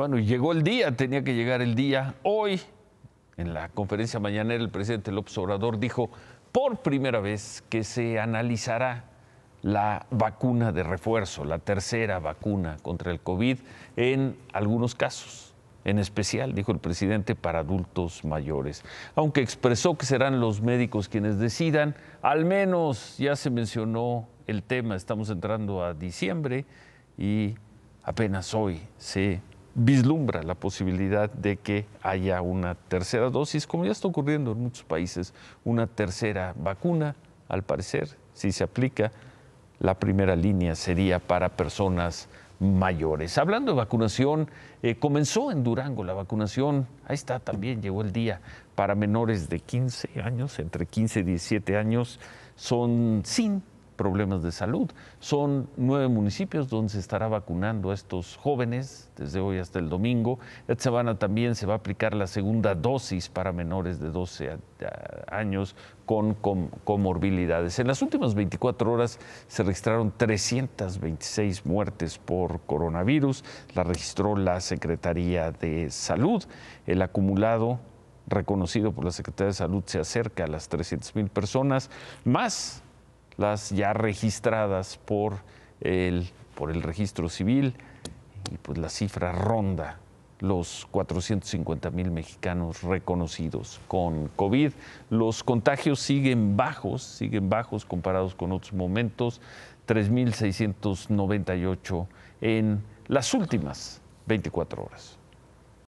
Bueno, llegó el día, tenía que llegar el día. Hoy, en la conferencia mañanera, el presidente López Obrador dijo por primera vez que se analizará la vacuna de refuerzo, la tercera vacuna contra el COVID en algunos casos, en especial, dijo el presidente, para adultos mayores. Aunque expresó que serán los médicos quienes decidan, al menos ya se mencionó el tema, estamos entrando a diciembre y apenas hoy se vislumbra la posibilidad de que haya una tercera dosis, como ya está ocurriendo en muchos países, una tercera vacuna, al parecer, si se aplica, la primera línea sería para personas mayores. Hablando de vacunación, eh, comenzó en Durango la vacunación, ahí está también, llegó el día, para menores de 15 años, entre 15 y 17 años, son sin problemas de salud. Son nueve municipios donde se estará vacunando a estos jóvenes desde hoy hasta el domingo. Esta semana también se va a aplicar la segunda dosis para menores de 12 años con comorbilidades. En las últimas 24 horas se registraron 326 muertes por coronavirus. La registró la Secretaría de Salud. El acumulado reconocido por la Secretaría de Salud se acerca a las 300 mil personas, más las ya registradas por el, por el registro civil y pues la cifra ronda los 450 mil mexicanos reconocidos con COVID. Los contagios siguen bajos, siguen bajos comparados con otros momentos, 3.698 en las últimas 24 horas.